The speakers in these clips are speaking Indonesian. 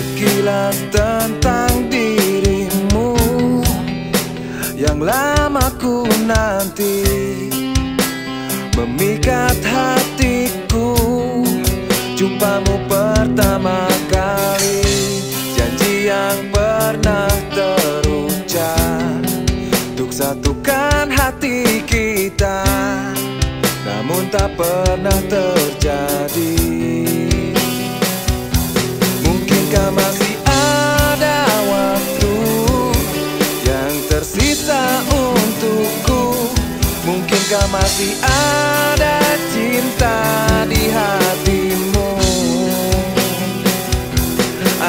Sekilas tentang dirimu Yang lama ku nanti Memikat hatiku. Jumpamu pertama kali Janji yang pernah terucap Untuk satukan hati kita Namun tak pernah terjadi Mungkinkah masih ada waktu Yang tersisa untukku Mungkinkah masih ada cinta di hatimu?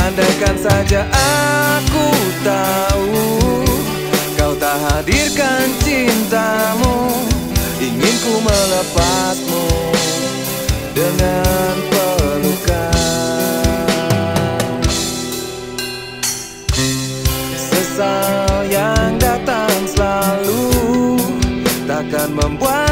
Andaikan saja aku tahu Kau tak hadirkan cintamu Ingin ku melepasmu Dengan Sesal yang datang selalu Takkan membuatmu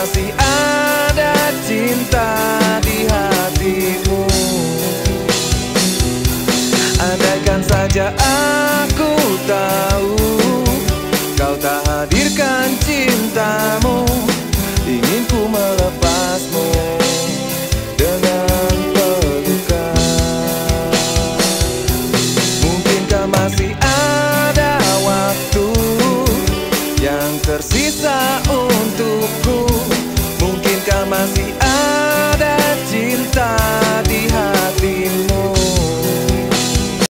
masih ada cinta di hatimu Andaikan saja aku tahu Kau tak hadirkan cintamu